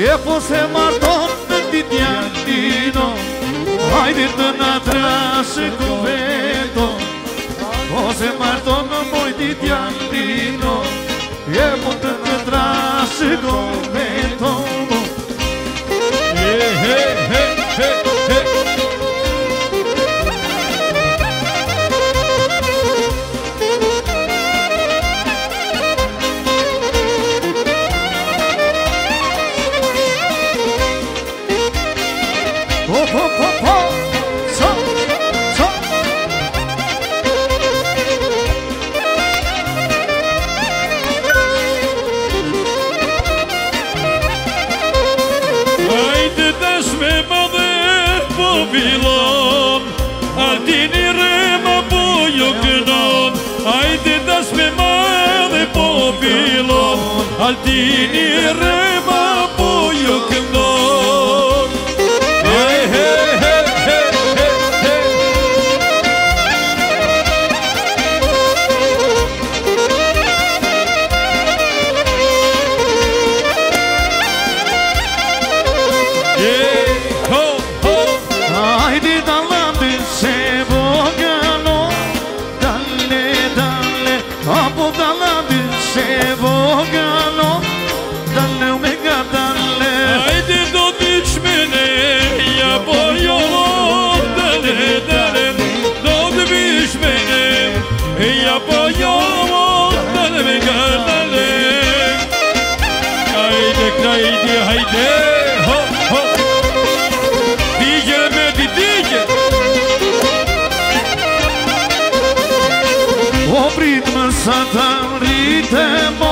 E po se maton në ti t'jantino Hajde të në trashe ku veto Po se maton në moj ti t'jantino E po të në trashe ku E he bilo Altini reba boju σαν τα ρητεμό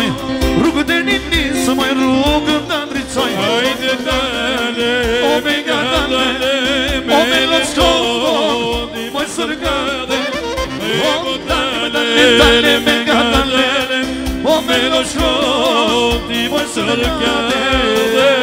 moj Rugă de nini să mai rugă de andrițoi Hai de tare, omega tare Omega scovor, moj sărgade Omega tare, omega tare Omega scovor, moj sărgade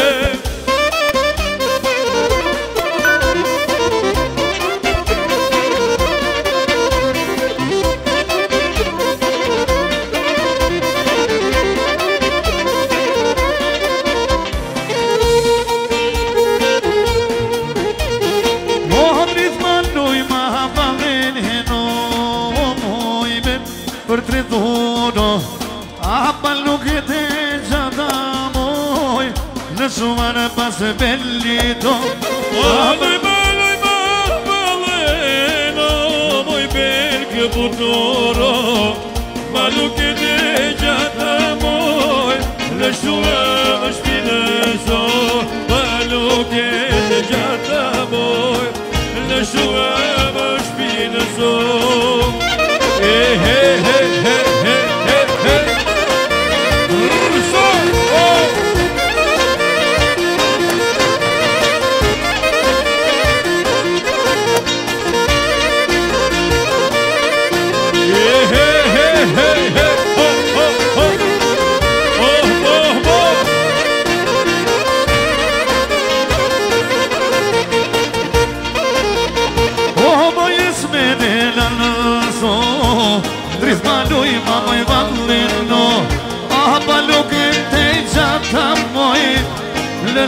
Maluj, maluj, ma, maluj, no, moj, berkë, putë, nëro Malukit e gjatë, a boj, në shumë, a më shpinë, në so Malukit e gjatë, a boj, në shumë, a më shpinë, në so Ehe, ehe,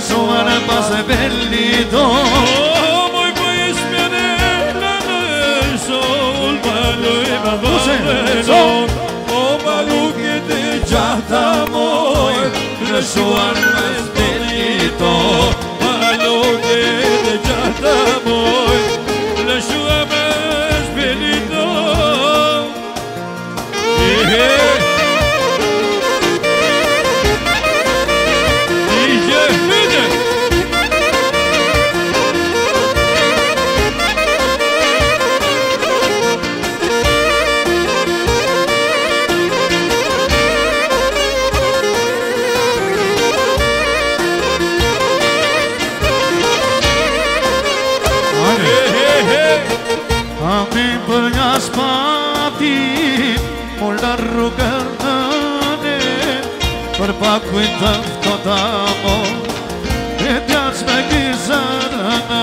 shumën e pas e belli do Moj po ispje në në në shol Balu i më dhe në O balu këtë gjata moj Në shumën e pas kujtë të fëto të amo E pjaqë me gizë në në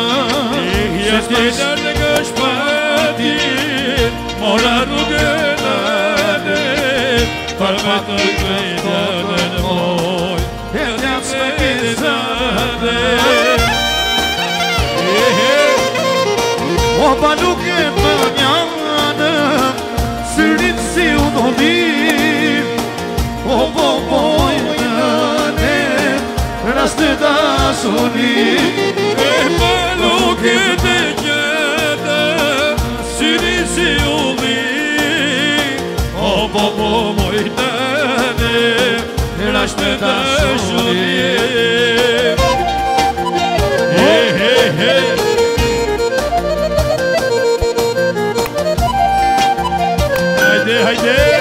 Ihje së të gjerë në gësh pati Mora e në në Për me të gjerë në në moj E pjaqë me gizë në në O pa queda unir pelo que te queda Si nisi uli O bobo moj tebe Rašte da soli He he he Haydi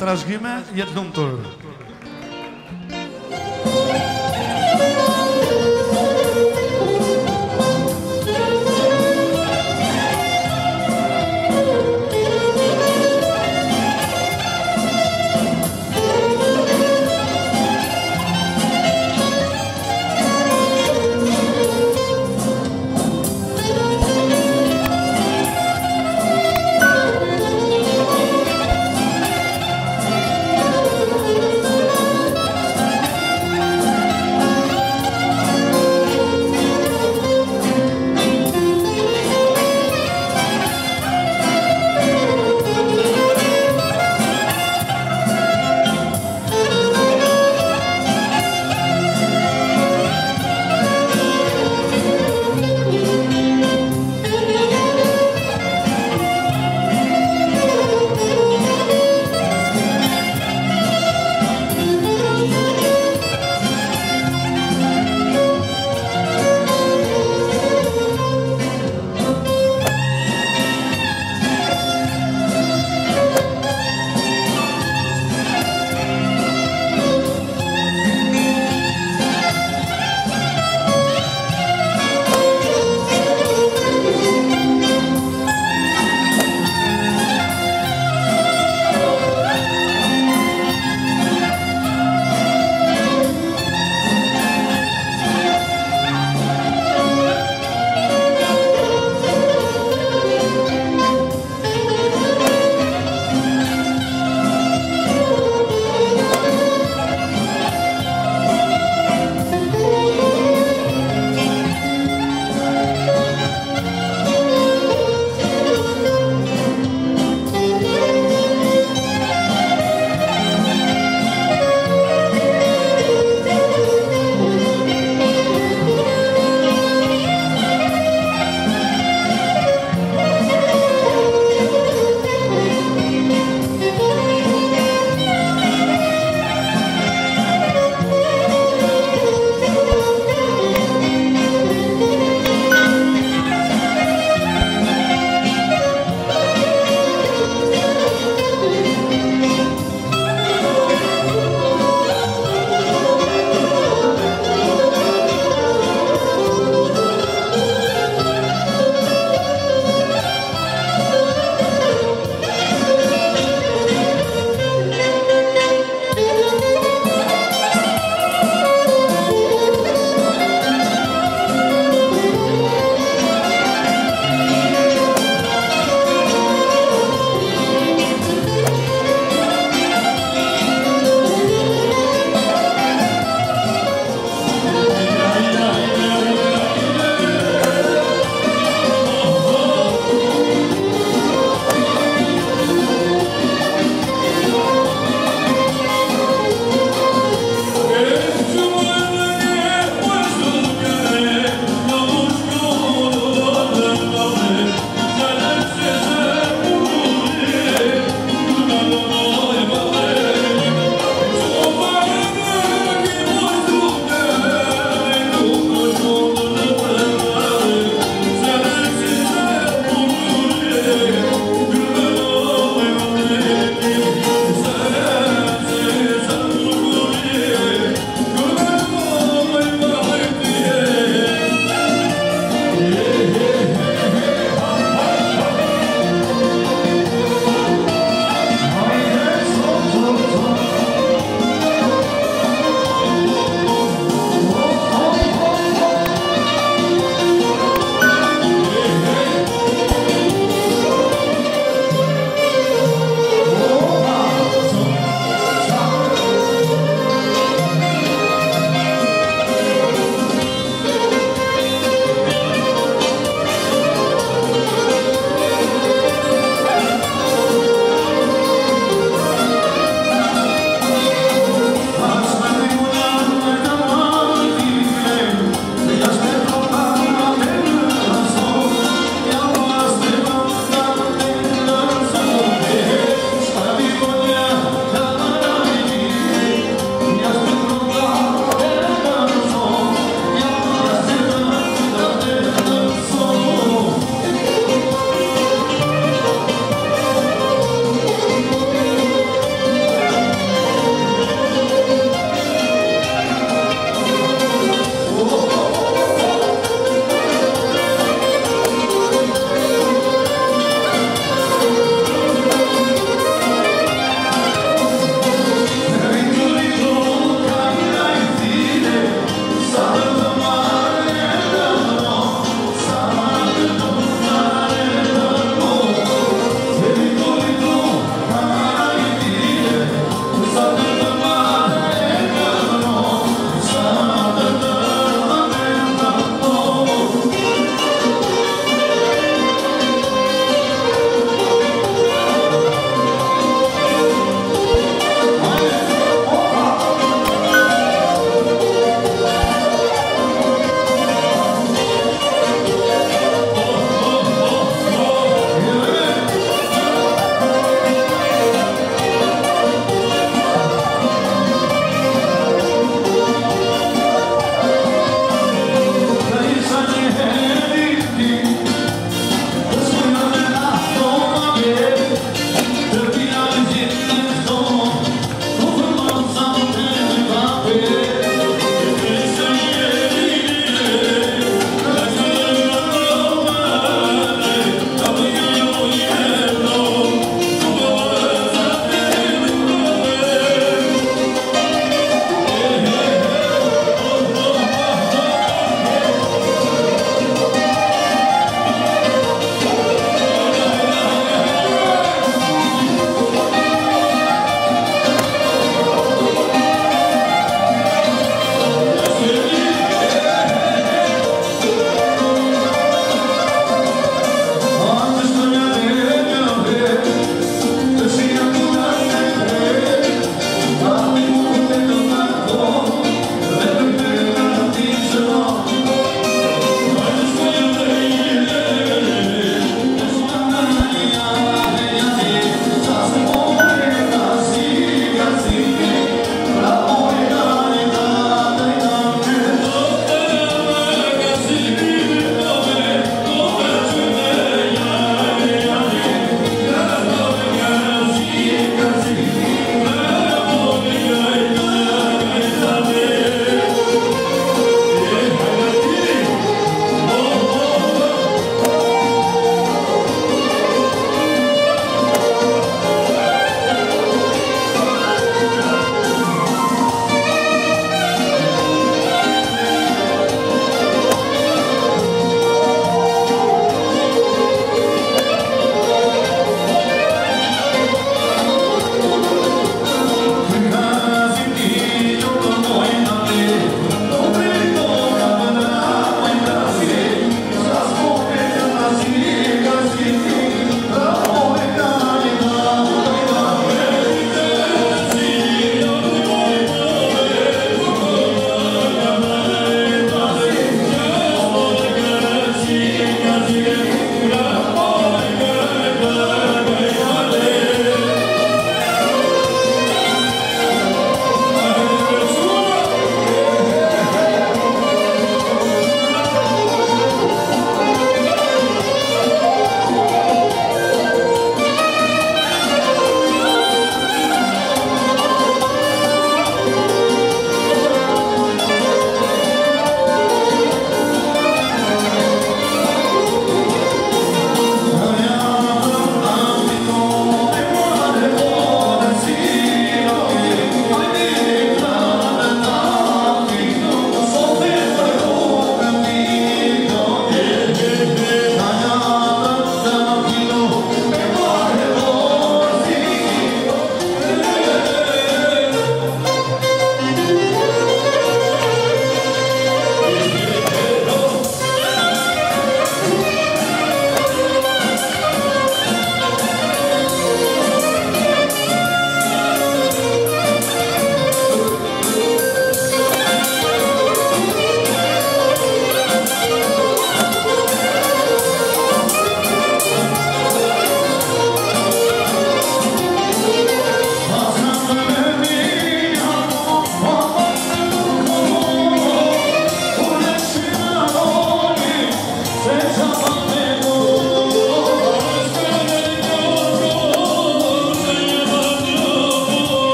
trasgjime jetë nëmë tërë.